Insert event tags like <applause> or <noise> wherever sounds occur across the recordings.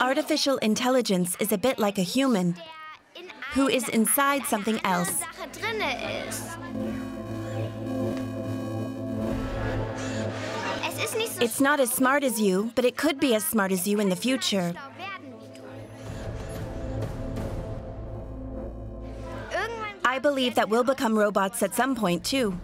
Artificial intelligence is a bit like a human who is inside something else. It's not as smart as you, but it could be as smart as you in the future. I believe that we'll become robots at some point, too.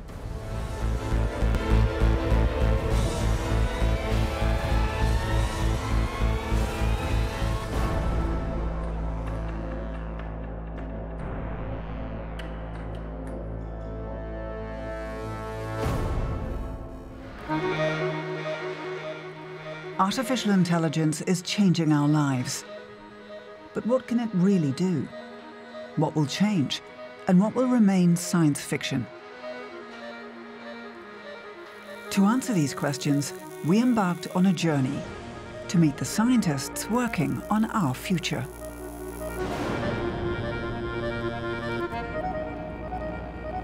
Artificial intelligence is changing our lives. But what can it really do? What will change? And what will remain science fiction? To answer these questions, we embarked on a journey to meet the scientists working on our future.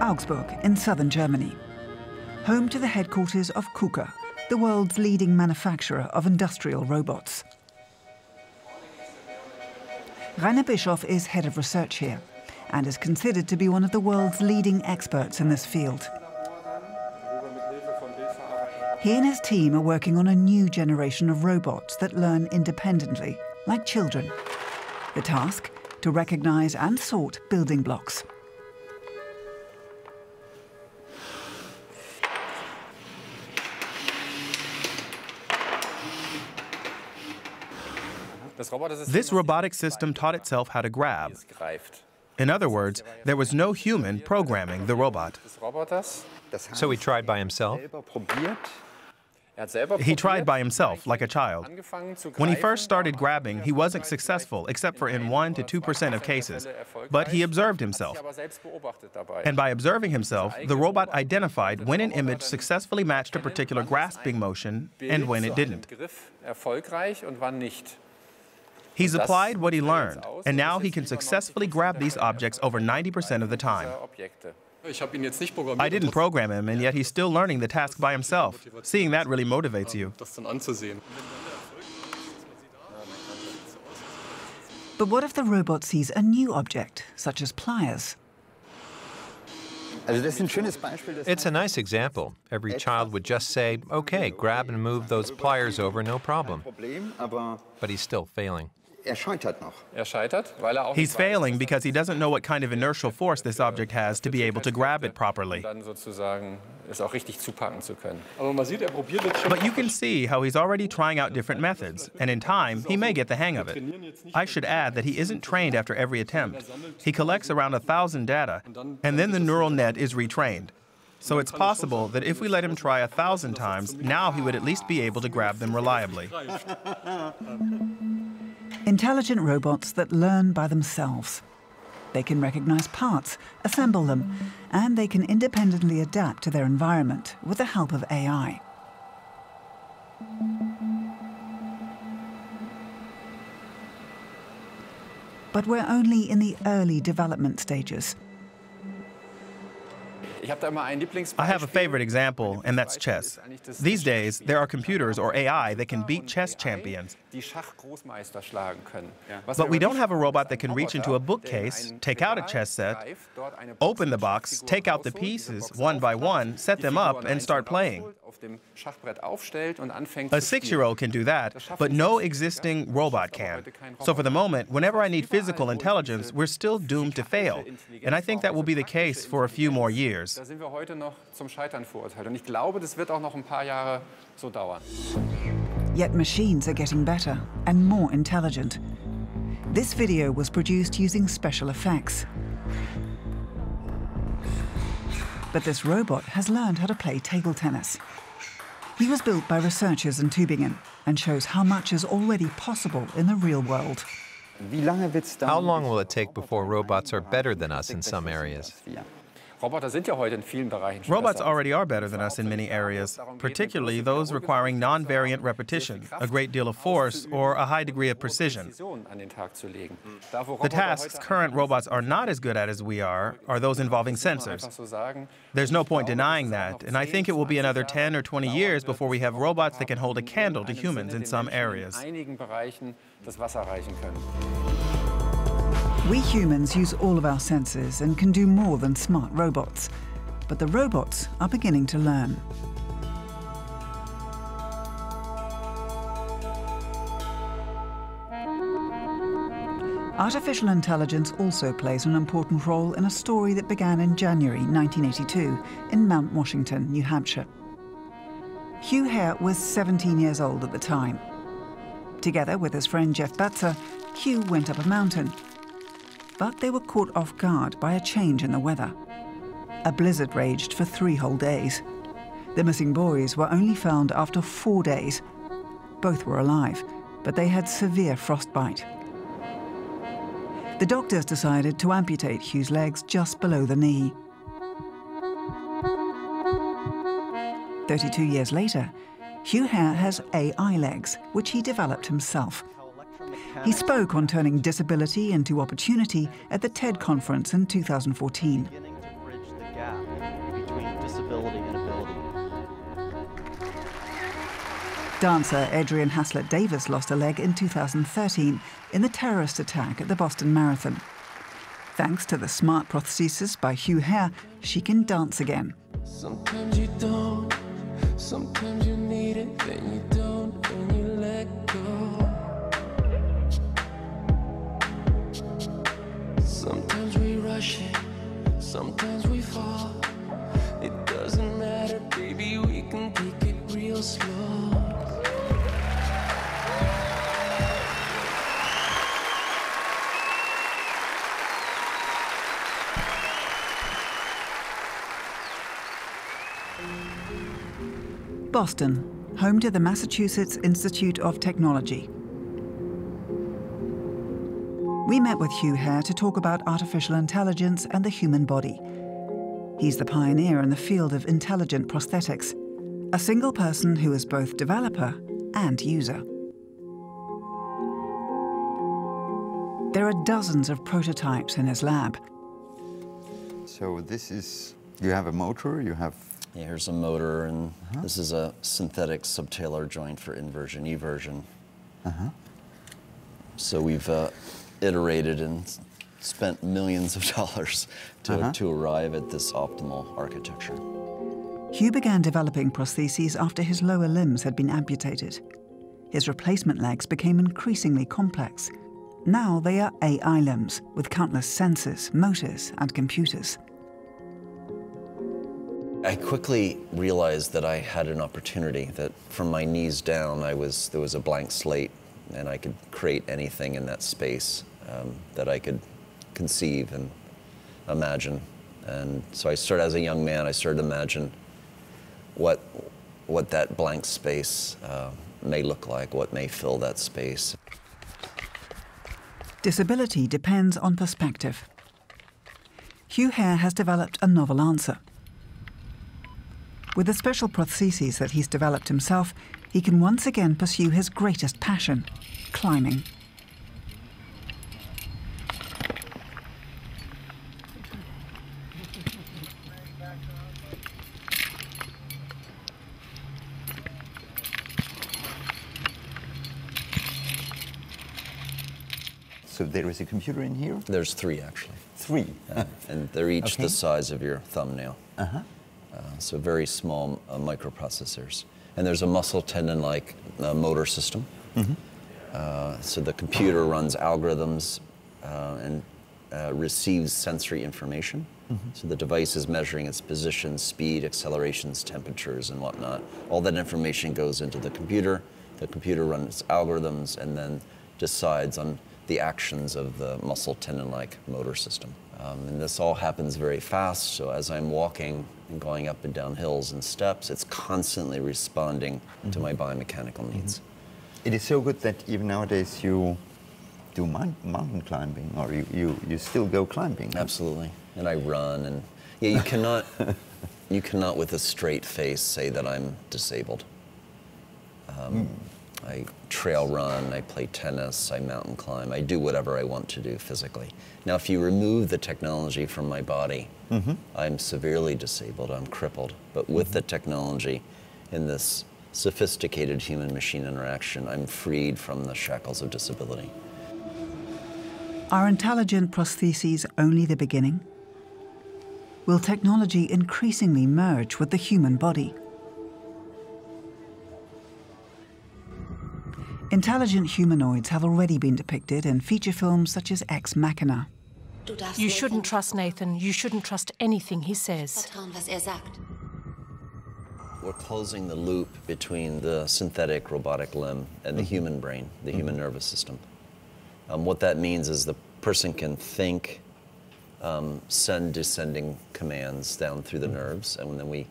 Augsburg in southern Germany, home to the headquarters of KUKA, the world's leading manufacturer of industrial robots. Rainer Bischoff is head of research here and is considered to be one of the world's leading experts in this field. He and his team are working on a new generation of robots that learn independently, like children. The task? To recognize and sort building blocks. This robotic system taught itself how to grab. In other words, there was no human programming the robot. So he tried by himself? He tried by himself, like a child. When he first started grabbing, he wasn't successful, except for in 1 to 2% of cases. But he observed himself. And by observing himself, the robot identified when an image successfully matched a particular grasping motion and when it didn't. He's applied what he learned, and now he can successfully grab these objects over 90% of the time. I didn't program him, and yet he's still learning the task by himself. Seeing that really motivates you. But what if the robot sees a new object, such as pliers? It's a nice example. Every child would just say, okay, grab and move those pliers over, no problem. But he's still failing. Er he's failing because he doesn't know what kind of inertial force this object has to be able to grab it properly. But you can see how he's already trying out different methods, and in time, he may get the hang of it. I should add that he isn't trained after every attempt. He collects around a thousand data, and then the neural net is retrained. So it's possible that if we let him try a thousand times, now he would at least be able to grab them reliably. <laughs> Intelligent robots that learn by themselves. They can recognize parts, assemble them, and they can independently adapt to their environment with the help of AI. But we're only in the early development stages. I have a favorite example, and that's chess. These days, there are computers or AI that can beat chess champions. But we don't have a robot that can reach into a bookcase, take out a chess set, open the box, take out the pieces one by one, set them up, and start playing. A six year old can do that, but no existing robot can. So for the moment, whenever I need physical intelligence, we're still doomed to fail. And I think that will be the case for a few more years. Yet machines are getting better and more intelligent. This video was produced using special effects. But this robot has learned how to play table tennis. He was built by researchers in Tübingen and shows how much is already possible in the real world. How long will it take before robots are better than us in some areas? Roboter sind ja heute in vielen Bereichen schon Robots already are better than us in many areas, particularly those requiring non-variant repetition, a great deal of force, or a high degree of precision. Precision an den Tag zu legen. Da, wo The tasks current robots are not as good at as we are are those involving sensors. einfach so sagen, There's no point denying that, and I think it will be another 10 or 20 years before we have robots that can hold a candle to humans in some areas. We humans use all of our senses and can do more than smart robots. But the robots are beginning to learn. Artificial intelligence also plays an important role in a story that began in January 1982 in Mount Washington, New Hampshire. Hugh Herr was 17 years old at the time. Together with his friend Jeff Batzer, Hugh went up a mountain. But they were caught off guard by a change in the weather. A blizzard raged for three whole days. The missing boys were only found after four days. Both were alive, but they had severe frostbite. The doctors decided to amputate Hugh's legs just below the knee. 32 years later, Hugh Herr has AI legs, which he developed himself. He spoke on turning disability into opportunity at the TED conference in 2014. beginning to bridge the gap between disability and ability. Dancer Adrianne Haslet-Davis lost a leg in 2013 in the terrorist attack at the Boston Marathon. Thanks to the smart prosthesis by Hugh Herr, she can dance again. Sometimes you don't, sometimes you need it, then you don't, Sometimes we fall. It doesn't matter, baby, we can take it real slow. Boston, home to the Massachusetts Institute of Technology. We met with Hugh Herr to talk about artificial intelligence and the human body. He's the pioneer in the field of intelligent prosthetics, a single person who is both developer and user. There are dozens of prototypes in his lab. So this is, you have a motor, you have, Yeah, here's a motor, and this is a synthetic subtalar joint for inversion, eversion. Uh-huh. So we've uh, iterated and spent millions of <laughs> dollars to, uh-huh. to arrive at this optimal architecture. Hugh began developing prostheses after his lower limbs had been amputated. His replacement legs became increasingly complex. Now they are AI limbs with countless sensors, motors, and computers. I quickly realized that I had an opportunity, that from my knees down, I was, there was a blank slate, and I could create anything in that space um, that I could conceive and imagine. And so I started, as a young man, I started to imagine what, what that blank space uh, may look like, what may fill that space. Disability depends on perspective. Hugh Herr has developed a novel answer. With the special prostheses that he's developed himself, he can once again pursue his greatest passion climbing. so there is a computer in here? There's three, actually. Three. Yeah, <laughs> and they're each Okay. the size of your thumbnail. Uh-huh. Uh, so very small uh, microprocessors. And there's a muscle tendon-like uh, motor system. Uh, so the computer runs algorithms uh, and uh, receives sensory information. So the device is measuring its position, speed, accelerations, temperatures, and whatnot. All that information goes into the computer. The computer runs algorithms and then decides on the actions of the muscle tendon-like motor system. Um, and this all happens very fast, so as I'm walking and going up and down hills and steps, it's constantly responding to my biomechanical needs. It is so good that even nowadays you do mountain climbing or you, you, you still go climbing. Absolutely. And I run, and Yeah, you cannot, <laughs> you cannot with a straight face say that I'm disabled. Um, I trail run, I play tennis, I mountain climb, I do whatever I want to do physically. Now, if you remove the technology from my body, mm-hmm. I'm severely disabled, I'm crippled. But with the technology in this sophisticated human machine interaction, I'm freed from the shackles of disability. Are intelligent prostheses only the beginning? Will technology increasingly merge with the human body? Intelligent humanoids have already been depicted in feature films such as Ex Machina. You shouldn't trust Nathan. You shouldn't trust anything he says. We're closing the loop between the synthetic robotic limb and the human brain, the human nervous system. Um, what that means is the person can think, um, send descending commands down through the nerves, and then we,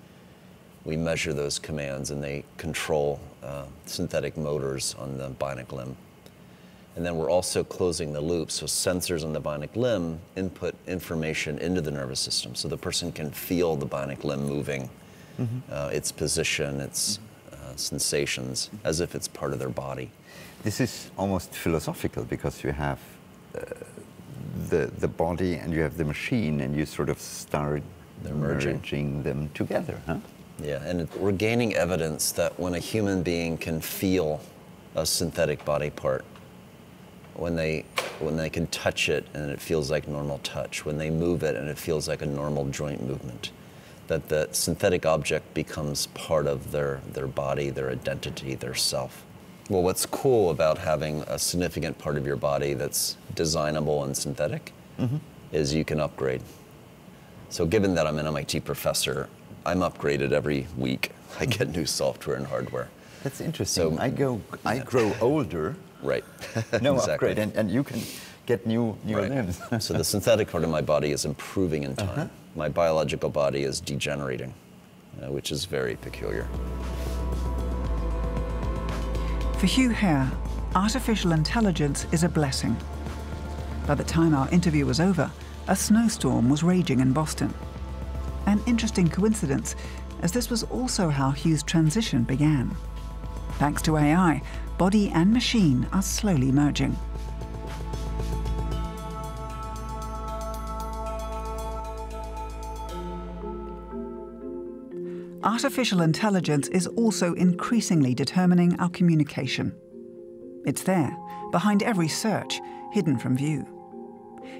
we measure those commands and they control uh, synthetic motors on the bionic limb. And then we're also closing the loop, so sensors on the bionic limb input information into the nervous system, so the person can feel the bionic limb moving, uh, its position, its uh, sensations, as if it's part of their body. This is almost philosophical because you have uh, the, the body and you have the machine and you sort of start merging. merging them together, huh? Yeah, and we're gaining evidence that when a human being can feel a synthetic body part, when they when they can touch it and it feels like normal touch, when they move it and it feels like a normal joint movement, that the synthetic object becomes part of their, their body, their identity, their self. Well, what's cool about having a significant part of your body that's designable and synthetic mm-hmm. is you can upgrade. So, given that I'm an MIT professor, I'm upgraded every week. I get new software and hardware. That's interesting. So- I go, I grow older. Right. <laughs> No Exactly. upgrade, and, and you can get new new Right. limbs. <laughs> so the synthetic part of my body is improving in time. My biological body is degenerating, uh, which is very peculiar. For Hugh Herr, artificial intelligence is a blessing. By the time our interview was over, a snowstorm was raging in Boston. An interesting coincidence, as this was also how Hugh's transition began. Thanks to AI, body and machine are slowly merging. Artificial intelligence is also increasingly determining our communication. It's there, behind every search, hidden from view.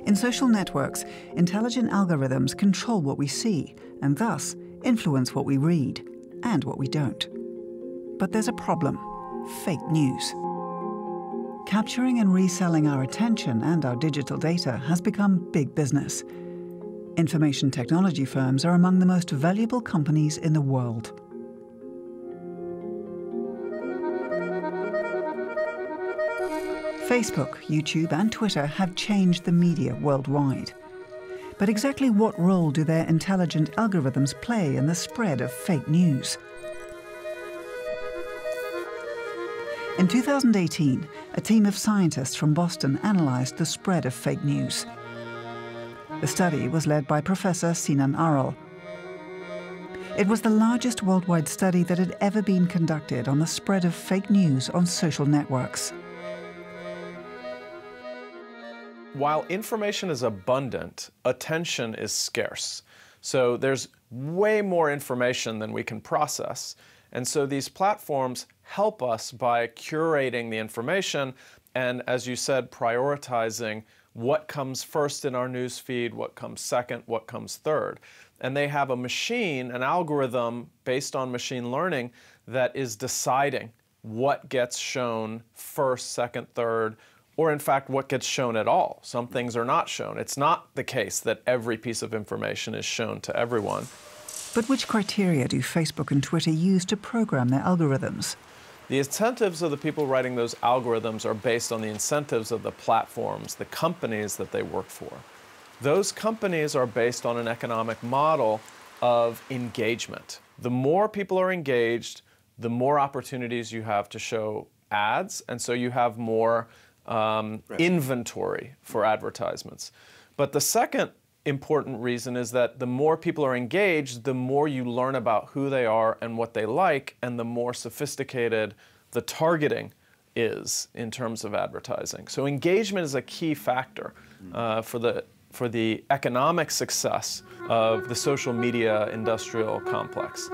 In social networks, intelligent algorithms control what we see and thus influence what we read and what we don't. But there's a problem fake news. Capturing and reselling our attention and our digital data has become big business. Information technology firms are among the most valuable companies in the world. Facebook, YouTube, and Twitter have changed the media worldwide. But exactly what role do their intelligent algorithms play in the spread of fake news? In 2018, a team of scientists from Boston analyzed the spread of fake news. The study was led by Professor Sinan Aral. It was the largest worldwide study that had ever been conducted on the spread of fake news on social networks. While information is abundant, attention is scarce. So there's way more information than we can process. And so these platforms help us by curating the information and, as you said, prioritizing what comes first in our news feed, what comes second, what comes third. And they have a machine, an algorithm based on machine learning that is deciding what gets shown first, second, third, or in fact what gets shown at all. Some things are not shown. It's not the case that every piece of information is shown to everyone. But which criteria do Facebook and Twitter use to program their algorithms? The incentives of the people writing those algorithms are based on the incentives of the platforms, the companies that they work for. Those companies are based on an economic model of engagement. The more people are engaged, the more opportunities you have to show ads, and so you have more um, inventory for advertisements. But the second important reason is that the more people are engaged, the more you learn about who they are and what they like, and the more sophisticated the targeting is in terms of advertising. So engagement is a key factor uh, for the for the economic success of the social media industrial complex.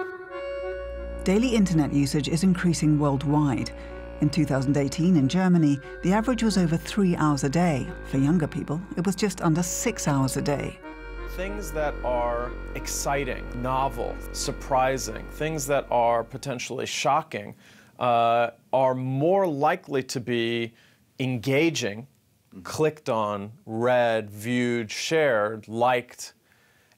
Daily internet usage is increasing worldwide. In 2018 in Germany, the average was over three hours a day. For younger people, it was just under six hours a day. Things that are exciting, novel, surprising, things that are potentially shocking uh, are more likely to be engaging, clicked on, read, viewed, shared, liked,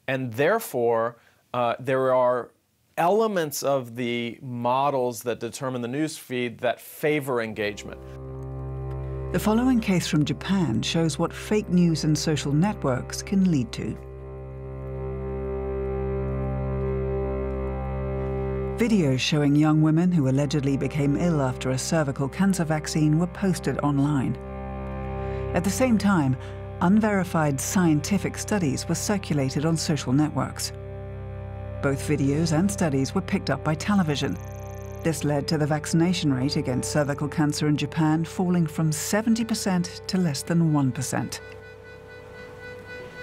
and therefore uh, there are elements of the models that determine the news feed that favor engagement. The following case from Japan shows what fake news and social networks can lead to. Videos showing young women who allegedly became ill after a cervical cancer vaccine were posted online. At the same time, unverified scientific studies were circulated on social networks. Both videos and studies were picked up by television. This led to the vaccination rate against cervical cancer in Japan falling from 70% to less than 1%.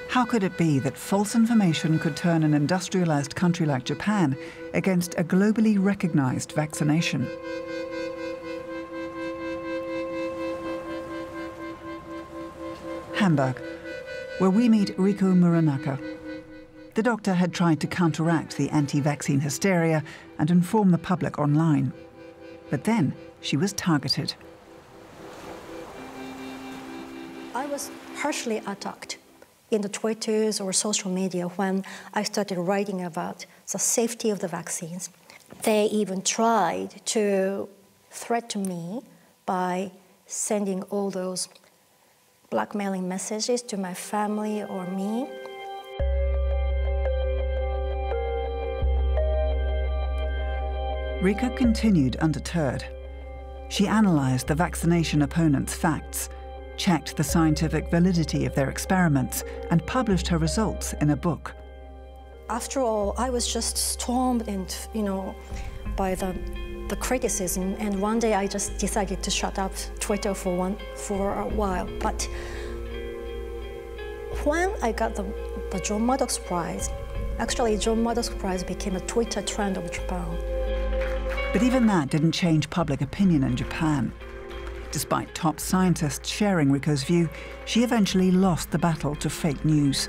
How could it be that false information could turn an industrialized country like Japan against a globally recognized vaccination? Hamburg, where we meet Riko Muranaka. The doctor had tried to counteract the anti vaccine hysteria and inform the public online. But then she was targeted. I was harshly attacked in the Twitters or social media when I started writing about the safety of the vaccines. They even tried to threaten me by sending all those blackmailing messages to my family or me. Riko continued undeterred. She analysed the vaccination opponents' facts, checked the scientific validity of their experiments, and published her results in a book. After all, I was just stormed and, you know, by the, the criticism, and one day I just decided to shut up Twitter for, one, for a while. But when I got the, the John Maddox Prize, actually John Maddox Prize became a Twitter trend of Japan. But even that didn't change public opinion in Japan. Despite top scientists sharing Riko's view, she eventually lost the battle to fake news.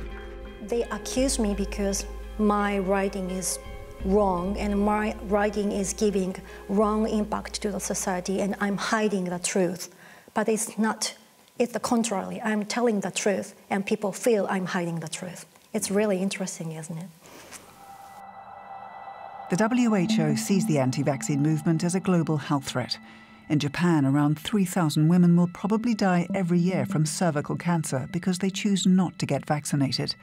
They accuse me because my writing is wrong and my writing is giving wrong impact to the society and I'm hiding the truth. But it's not, it's the contrary. I'm telling the truth and people feel I'm hiding the truth. It's really interesting, isn't it? The WHO sees the anti vaccine movement as a global health threat. In Japan, around 3,000 women will probably die every year from cervical cancer because they choose not to get vaccinated.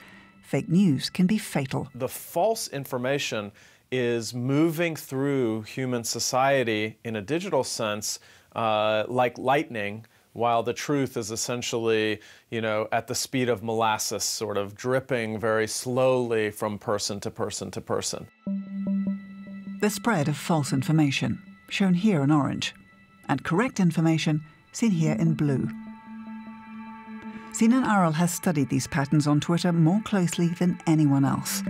Fake news can be fatal. The false information is moving through human society in a digital sense uh, like lightning while the truth is essentially, you know, at the speed of molasses, sort of dripping very slowly from person to person to person. The spread of false information, shown here in orange, and correct information, seen here in blue. Sinan Aral has studied these patterns on Twitter more closely than anyone else.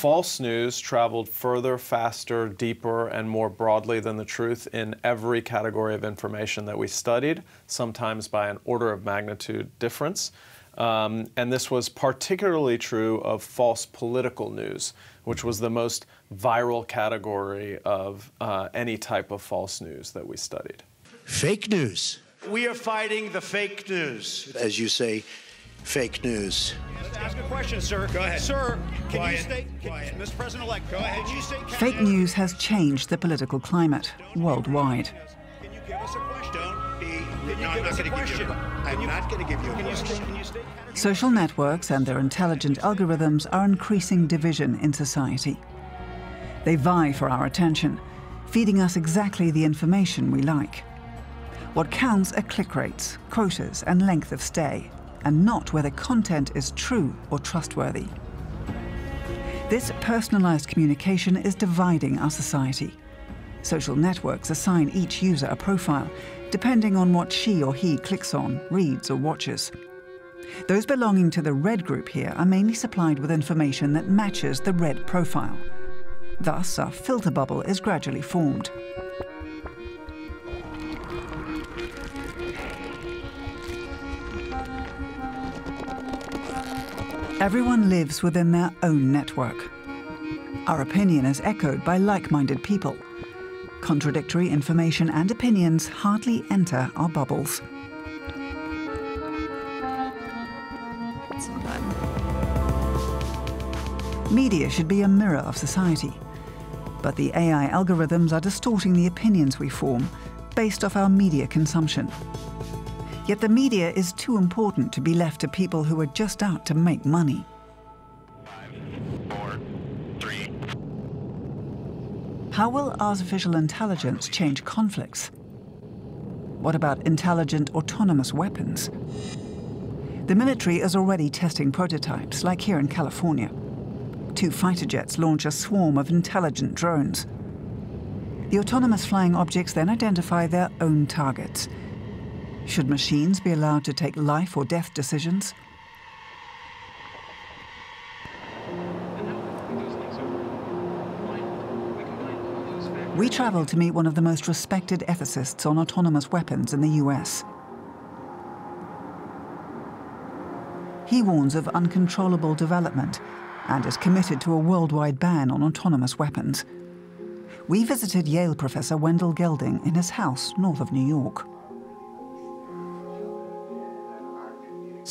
False news traveled further, faster, deeper, and more broadly than the truth in every category of information that we studied, sometimes by an order of magnitude difference. Um, and this was particularly true of false political news, which was the most viral category of uh, any type of false news that we studied. Fake news. We are fighting the fake news. As you say, fake news. Ask a question, sir. Go ahead. Sir, can Quiet. you state, can, Mr. President-elect, go ahead. You state Fake news has changed the political climate worldwide. Can you give us a question? Don't be. Can you no, give us a question? I'm not going to give you a Can you, question. state, can you? Social networks and their intelligent algorithms are increasing division in society. They vie for our attention, feeding us exactly the information we like. What counts are click rates, quotas, and length of stay. And not whether content is true or trustworthy. This personalized communication is dividing our society. Social networks assign each user a profile, depending on what she or he clicks on, reads, or watches. Those belonging to the red group here are mainly supplied with information that matches the red profile. Thus, a filter bubble is gradually formed. Everyone lives within their own network. Our opinion is echoed by like-minded people. Contradictory information and opinions hardly enter our bubbles. Media should be a mirror of society. But the AI algorithms are distorting the opinions we form based off our media consumption. Yet the media is too important to be left to people who are just out to make money. How will artificial intelligence change conflicts? What about intelligent autonomous weapons? The military is already testing prototypes, like here in California. Two fighter jets launch a swarm of intelligent drones. The autonomous flying objects then identify their own targets. Should machines be allowed to take life or death decisions? We traveled to meet one of the most respected ethicists on autonomous weapons in the US. He warns of uncontrollable development and is committed to a worldwide ban on autonomous weapons. We visited Yale professor Wendell Gelding in his house north of New York.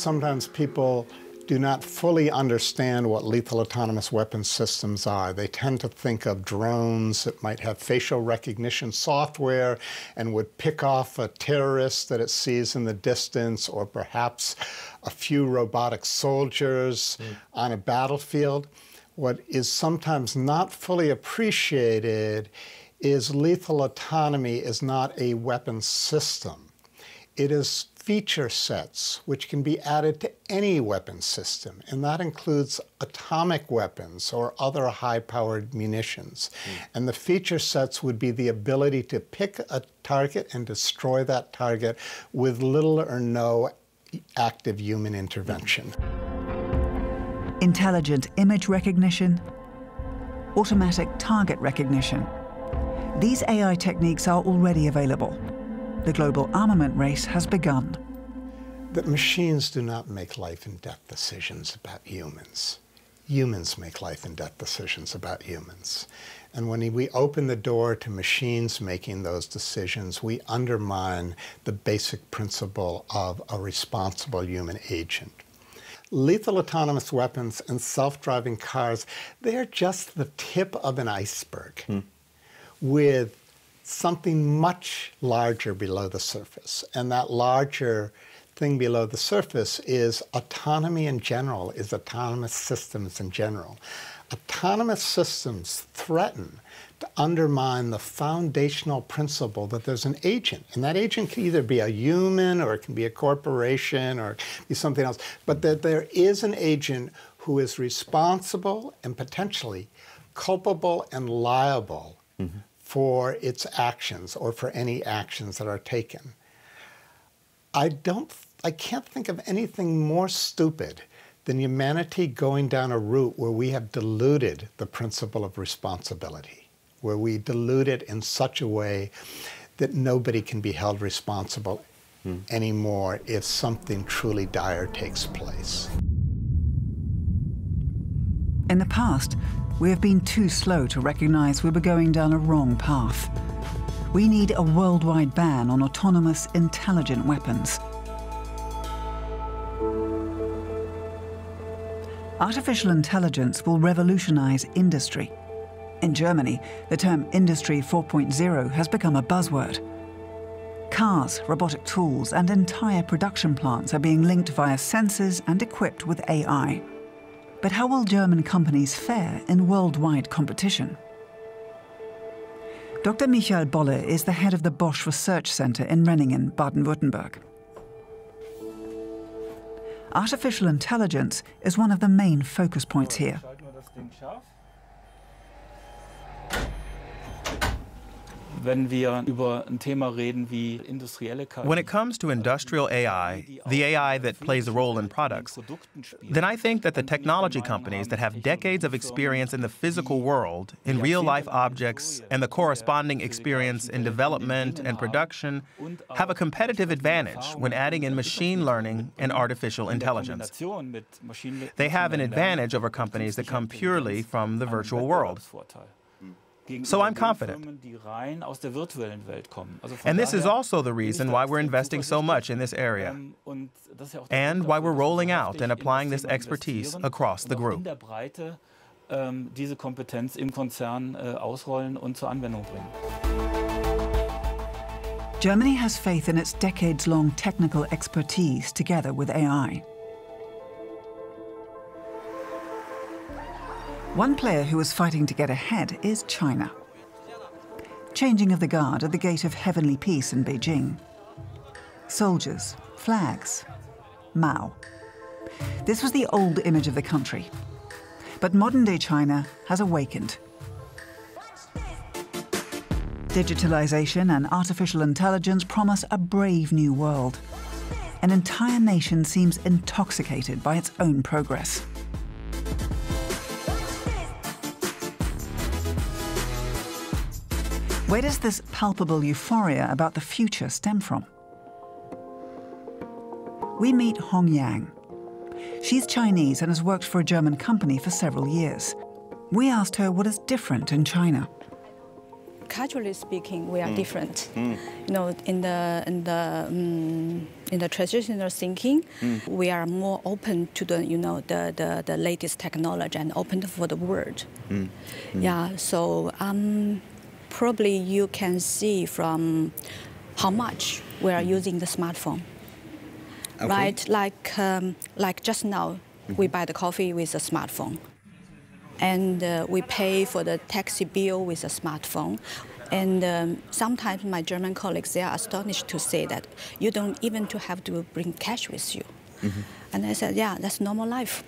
Sometimes people do not fully understand what lethal autonomous weapons systems are. They tend to think of drones that might have facial recognition software and would pick off a terrorist that it sees in the distance or perhaps a few robotic soldiers mm. on a battlefield. What is sometimes not fully appreciated is lethal autonomy is not a weapon system. It is feature sets which can be added to any weapon system, and that includes atomic weapons or other high-powered munitions. Mm. And the feature sets would be the ability to pick a target and destroy that target with little or no active human intervention. Intelligent image recognition, automatic target recognition. These AI techniques are already available the global armament race has begun. That machines do not make life and death decisions about humans. Humans make life and death decisions about humans. And when we open the door to machines making those decisions, we undermine the basic principle of a responsible human agent. Lethal autonomous weapons and self-driving cars, they're just the tip of an iceberg hmm. with something much larger below the surface. And that larger thing below the surface is autonomy in general, is autonomous systems in general. Autonomous systems threaten to undermine the foundational principle that there's an agent. And that agent can either be a human or it can be a corporation or be something else. But that there is an agent who is responsible and potentially culpable and liable mm -hmm for its actions or for any actions that are taken. I don't I can't think of anything more stupid than humanity going down a route where we have diluted the principle of responsibility, where we dilute it in such a way that nobody can be held responsible hmm. anymore if something truly dire takes place. In the past, we have been too slow to recognize we were going down a wrong path. We need a worldwide ban on autonomous, intelligent weapons. Artificial intelligence will revolutionize industry. In Germany, the term Industry 4.0 has become a buzzword. Cars, robotic tools, and entire production plants are being linked via sensors and equipped with AI. But how will German companies fare in worldwide competition? Dr. Michael Bolle is the head of the Bosch Research Center in Renningen, Baden-Württemberg. Artificial intelligence is one of the main focus points here. When it comes to industrial AI, the AI that plays a role in products, then I think that the technology companies that have decades of experience in the physical world, in real life objects, and the corresponding experience in development and production have a competitive advantage when adding in machine learning and artificial intelligence. They have an advantage over companies that come purely from the virtual world. So I'm confident. And this is also the reason why we're investing so much in this area, and why we're rolling out and applying this expertise across the group. diese Kompetenz im Konzern ausrollen und zur Anwendung bringen. Germany has faith in its decades long technical expertise together with AI. One player who is fighting to get ahead is China. Changing of the guard at the gate of heavenly peace in Beijing. Soldiers, flags, Mao. This was the old image of the country. But modern day China has awakened. Digitalization and artificial intelligence promise a brave new world. An entire nation seems intoxicated by its own progress. Where does this palpable euphoria about the future stem from? We meet Hong Yang. She's Chinese and has worked for a German company for several years. We asked her what is different in China. Culturally speaking, we are mm. different. Mm. You know, in the in the um, in the traditional thinking, mm. we are more open to the you know the, the, the latest technology and open for the world. Mm. Mm. Yeah, so um, probably you can see from how much we are using the smartphone. Okay. Right, like um, like just now, mm -hmm. we buy the coffee with a smartphone, and uh, we pay for the taxi bill with a smartphone. And um, sometimes my German colleagues they are astonished to say that you don't even to have to bring cash with you. Mm -hmm. And I said, yeah, that's normal life.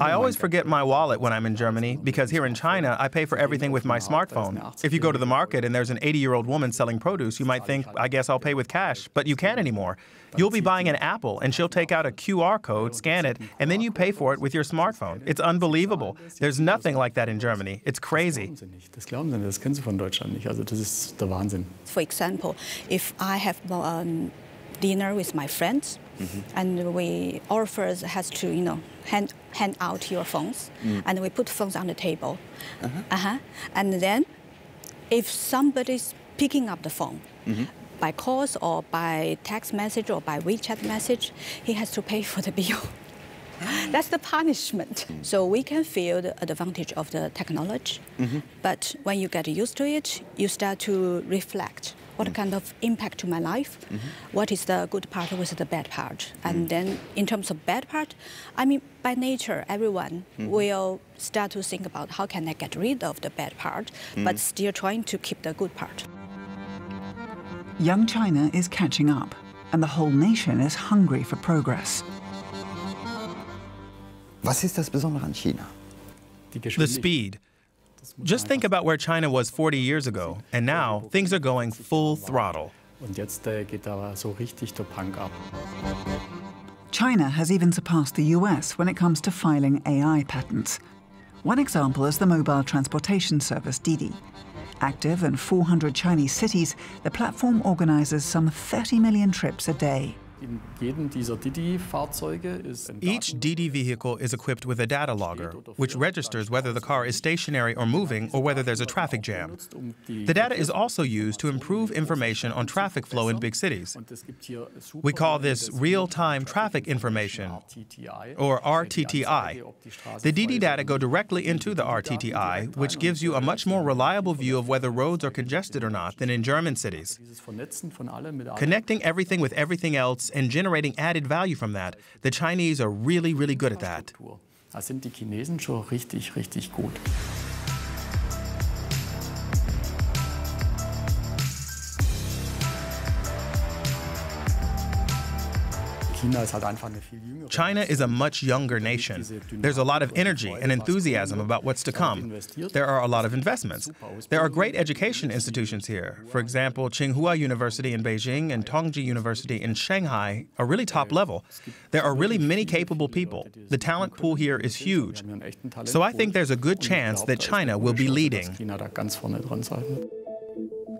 I always forget my wallet when I'm in Germany because here in China, I pay for everything with my smartphone. If you go to the market and there's an 80 year old woman selling produce, you might think, I guess I'll pay with cash, but you can't anymore. You'll be buying an apple and she'll take out a QR code, scan it, and then you pay for it with your smartphone. It's unbelievable. There's nothing like that in Germany. It's crazy. For example, if I have um, dinner with my friends, Mm-hmm. And we, all first has to, you know, hand, hand out your phones, mm. and we put phones on the table. Uh-huh. Uh-huh. And then, if somebody's picking up the phone, mm-hmm. by calls or by text message or by WeChat message, he has to pay <laughs> for the bill. <gasps> That's the punishment. Mm. So we can feel the advantage of the technology, mm-hmm. but when you get used to it, you start to reflect what mm. kind of impact to my life, mm-hmm. what is the good part, what is the bad part. And mm. then in terms of bad part, I mean, by nature, everyone mm-hmm. will start to think about how can I get rid of the bad part, mm. but still trying to keep the good part. Young China is catching up, and the whole nation is hungry for progress. Was ist das Besondere an China? The speed. Just think about where China was 40 years ago, and now things are going full throttle. Äh, China has even surpassed the US when it comes to filing AI patents. One example is the mobile transportation service Didi. Active in 400 Chinese cities, the platform organizes some 30 million trips a day. Each Didi vehicle is equipped with a data logger, which registers whether the car is stationary or moving or whether there's a traffic jam. The data is also used to improve information on traffic flow in big cities. We call this real-time traffic information, or RTTI. The Didi data go directly into the RTTI, which gives you a much more reliable view of whether roads are congested or not than in German cities. Connecting everything with everything else and generating added value from that. The Chinese are really, really good at that. Da sind die Chinesen schon richtig, richtig gut. China is a much younger nation. There's a lot of energy and enthusiasm about what's to come. There are a lot of investments. There are great education institutions here. For example, Tsinghua University in Beijing and Tongji University in Shanghai are really top level. There are really many capable people. The talent pool here is huge. So I think there's a good chance that China will be leading.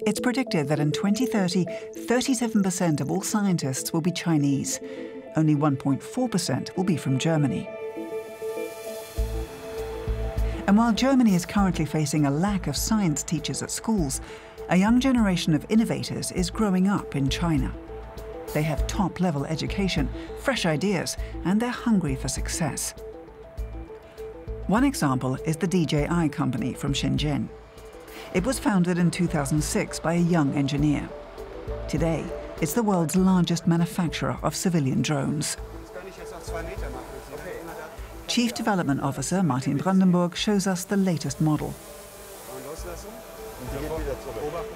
It's predicted that in 2030, 37% of all scientists will be Chinese. Only 1.4% will be from Germany. And while Germany is currently facing a lack of science teachers at schools, a young generation of innovators is growing up in China. They have top level education, fresh ideas, and they're hungry for success. One example is the DJI company from Shenzhen. It was founded in 2006 by a young engineer. Today, it's the world's largest manufacturer of civilian drones. Chief Development Officer Martin Brandenburg shows us the latest model.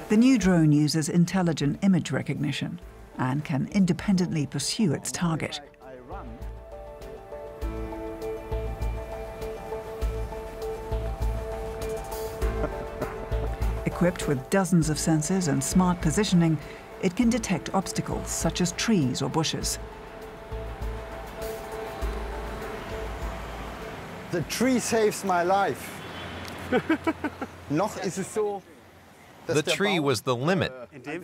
The new drone uses intelligent image recognition and can independently pursue its target. Equipped with dozens of sensors and smart positioning, it can detect obstacles such as trees or bushes. The tree saves my life. <laughs> Noch ist es so. The tree was the limit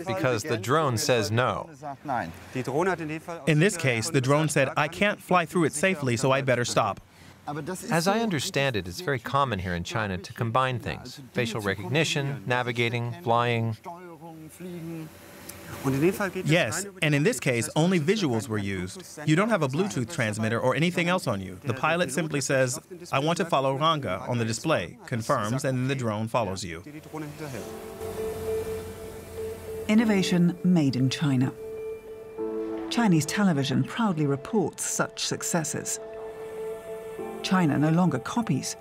because the drone says no. In this case, the drone said, I can't fly through it safely, so I'd better stop. As I understand it, it's very common here in China to combine things facial recognition, navigating, flying. Yes, and in this case, only visuals were used. You don't have a Bluetooth transmitter or anything else on you. The pilot simply says, I want to follow Ranga on the display, confirms, and then the drone follows you. Innovation made in China. Chinese television proudly reports such successes. China no longer copies.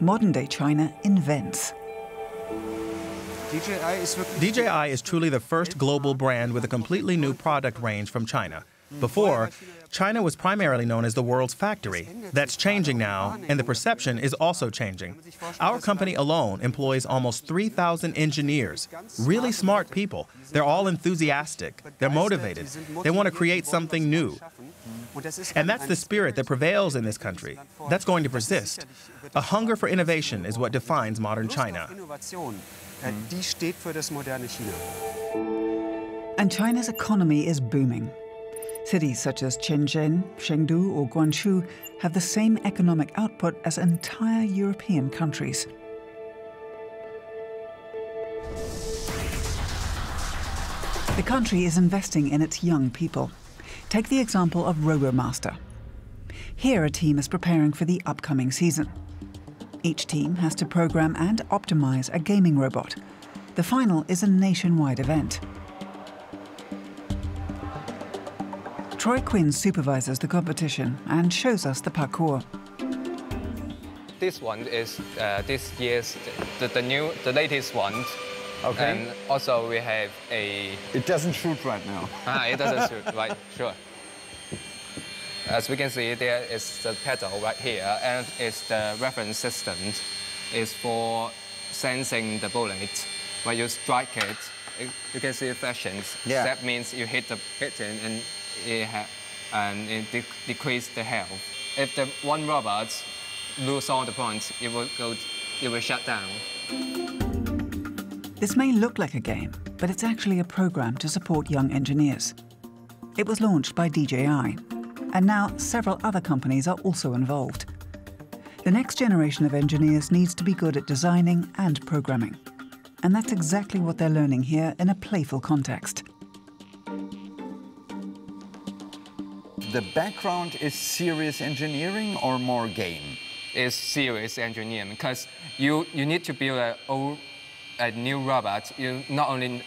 Modern day China invents. DJI is truly the first global brand with a completely new product range from China. Before, China was primarily known as the world's factory. That's changing now, and the perception is also changing. Our company alone employs almost 3,000 engineers, really smart people. They're all enthusiastic, they're motivated, they want to create something new. And that's the spirit that prevails in this country. That's going to persist. A hunger for innovation is what defines modern China. Mhm. And China's economy is booming. Cities such as Shenzhen, Chengdu, or Guangzhou have the same economic output as entire European countries. The country is investing in its young people. Take the example of RoboMaster. Here, a team is preparing for the upcoming season. Each team has to program and optimize a gaming robot. The final is a nationwide event. Troy Quinn supervises the competition and shows us the parcours. This one is uh, this year's the, the new the latest one. Okay. And also we have a. It doesn't shoot right now. Ah, it doesn't <laughs> shoot. Right. Sure. As we can see, there is the pedal right here, and it's the reference system. It's for sensing the bullet. When you strike it, it you can see flashes. Yeah. That means you hit the button and it ha and it de decrease the health. If the one robot lose all the points, it will go, it will shut down. This may look like a game, but it's actually a program to support young engineers. It was launched by DJI, and now several other companies are also involved. The next generation of engineers needs to be good at designing and programming. And that's exactly what they're learning here in a playful context. The background is serious engineering or more game? It's serious engineering because you, you need to build a, old, a new robot. You not only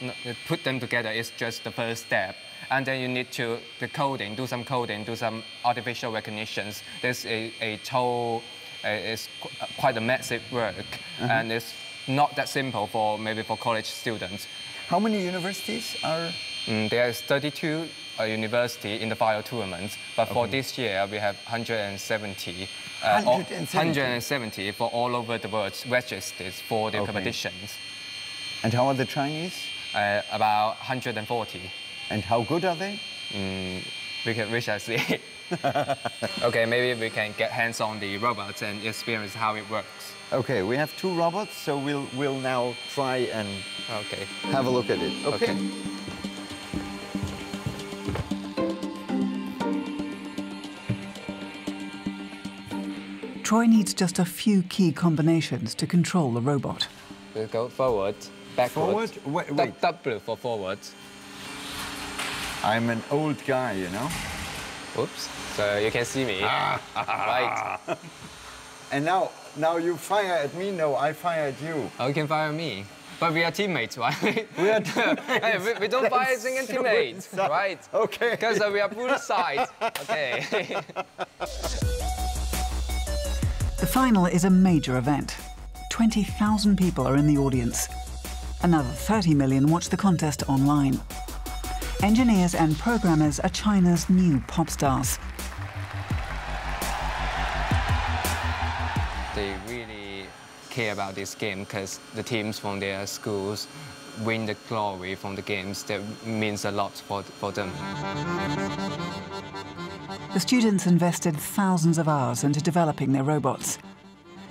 put them together, it's just the first step. And then you need to the coding, do some coding, do some artificial recognitions. There's a, a total, uh, it's qu- quite a massive work. Uh-huh. And it's not that simple for maybe for college students. How many universities are? Mm, there's 32 a university in the bio tournaments. But for Okay. this year, we have 170, uh, 170? 170 for all over the world registered for the Okay. competitions. And how are the Chinese? Uh, about 140. And how good are they? Mm, we, can, we shall see. <laughs> okay, maybe we can get hands on the robots and experience how it works. Okay, we have two robots, so we'll we'll now try and okay. have a look at it. Okay. Okay. Troy needs just a few key combinations to control the robot. We go forward, backward. Forward? Wait, Du- wait. double for forward. I'm an old guy, you know. Oops. So you can see me. <laughs> right. And now now you fire at me. No, I fire at you. Oh, you can fire me. But we are teammates, <laughs> right? We are <laughs> hey, we, we don't fire single so teammates, inside. right? Okay. Because uh, we are both sides. Okay. The final is a major event. 20,000 people are in the audience. Another 30 million watch the contest online. Engineers and programmers are China's new pop stars. they really care about this game because the teams from their schools win the glory from the games. That means a lot for, for them. The students invested thousands of hours into developing their robots.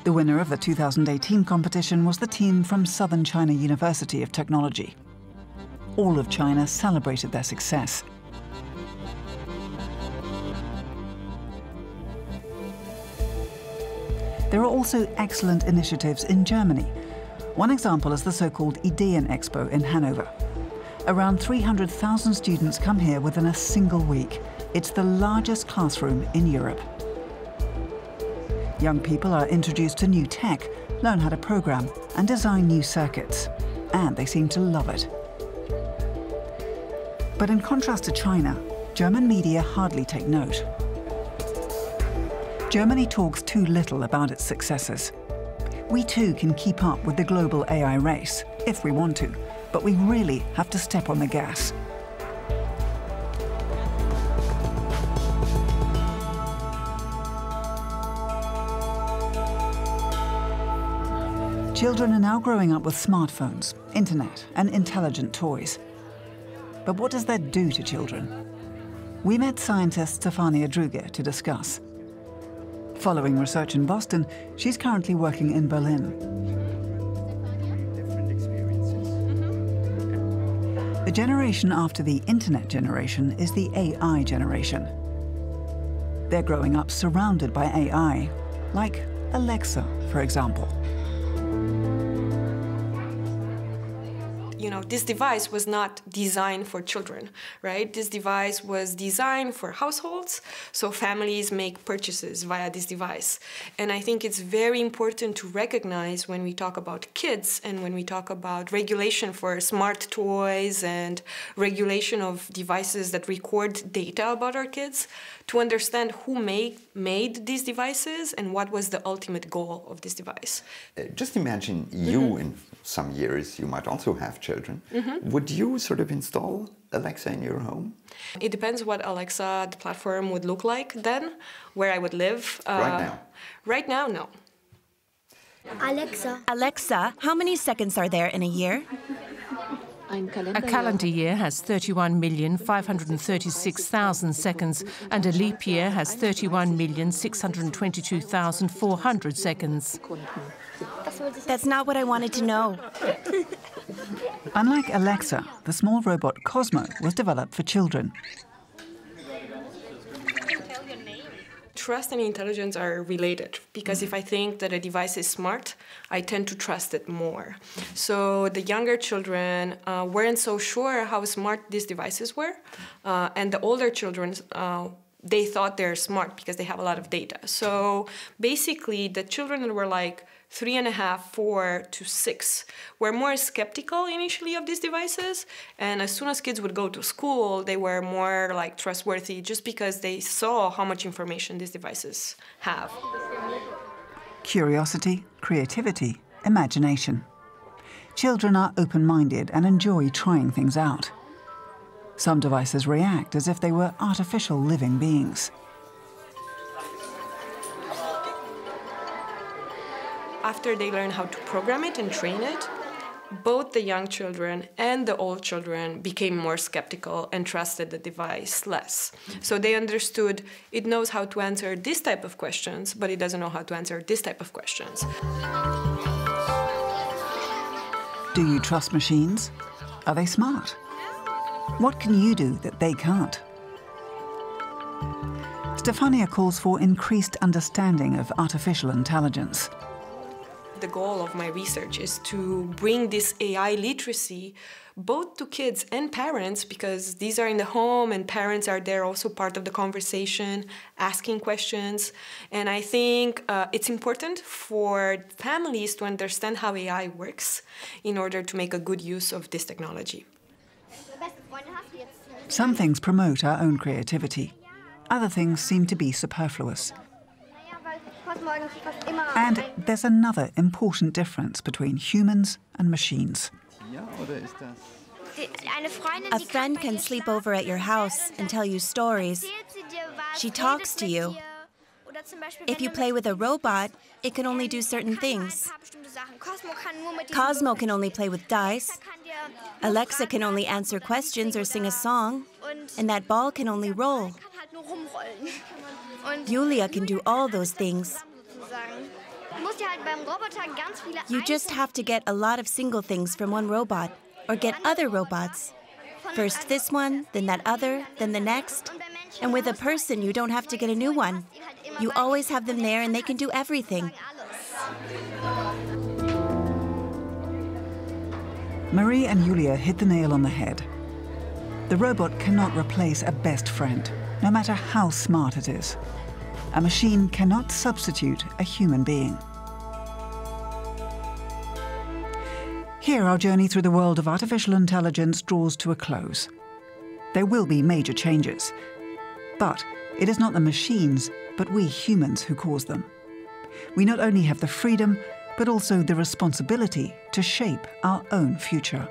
The winner of the 2018 competition was the team from Southern China University of Technology. All of China celebrated their success. There are also excellent initiatives in Germany. One example is the so-called Ideen Expo in Hanover. Around 300,000 students come here within a single week. It's the largest classroom in Europe. Young people are introduced to new tech, learn how to program, and design new circuits. And they seem to love it. But in contrast to China, German media hardly take note. Germany talks too little about its successes. We too can keep up with the global AI race, if we want to, but we really have to step on the gas. Children are now growing up with smartphones, internet, and intelligent toys. But what does that do to children? We met scientist Stefania Druga to discuss. Following research in Boston, she's currently working in Berlin. The generation after the internet generation is the AI generation. They're growing up surrounded by AI, like Alexa, for example. You know, this device was not designed for children, right? This device was designed for households, so families make purchases via this device. And I think it's very important to recognize when we talk about kids and when we talk about regulation for smart toys and regulation of devices that record data about our kids, to understand who made, made these devices and what was the ultimate goal of this device. Uh, Just imagine you Mhm. in some years, you might also have children. Mhm. Would you sort of install Alexa in your home? It depends what Alexa, the platform, would look like then, where I would live. Uh, Right now? Right now, no. Alexa. Alexa, how many seconds are there in a year? A calendar year has 31,536,000 seconds, and a leap year has 31,622,400 seconds. That's not what I wanted to know. Unlike Alexa, the small robot Cozmo was developed for children. Trust and intelligence are related because if I think that a device is smart, I tend to trust it more. So the younger children uh, weren't so sure how smart these devices were, uh, and the older children. Uh, they thought they're smart because they have a lot of data. So basically, the children that were like three and a half, four to six were more skeptical initially of these devices. And as soon as kids would go to school, they were more like trustworthy just because they saw how much information these devices have. Curiosity, creativity, imagination. Children are open minded and enjoy trying things out. Some devices react as if they were artificial living beings. After they learn how to program it and train it, both the young children and the old children became more skeptical and trusted the device less. So they understood it knows how to answer this type of questions, but it doesn't know how to answer this type of questions. Do you trust machines? Are they smart? What can you do that they can't? Stefania calls for increased understanding of artificial intelligence the goal of my research is to bring this AI literacy both to kids and parents because these are in the home and parents are there also part of the conversation asking questions. And i think uh, it's important for families to understand how ai works in order to make a good use of this technology. Some things promote our own creativity. Other things seem to be superfluous and there's another important difference between humans and machines. A friend can sleep over at your house and tell you stories. She talks to you. If you play with a robot, it can only do certain things. Cozmo can only play with dice. Alexa can only answer questions or sing a song. And that ball can only roll. Julia can do all those things. You just have to get a lot of single things from one robot, or get other robots. First this one, then that other, then the next. And with a person, you don't have to get a new one. You always have them there and they can do everything. Marie and Julia hit the nail on the head. The robot cannot replace a best friend, no matter how smart it is. A machine cannot substitute a human being. Here, our journey through the world of artificial intelligence draws to a close. There will be major changes. But it is not the machines, but we humans who cause them. We not only have the freedom, but also the responsibility to shape our own future.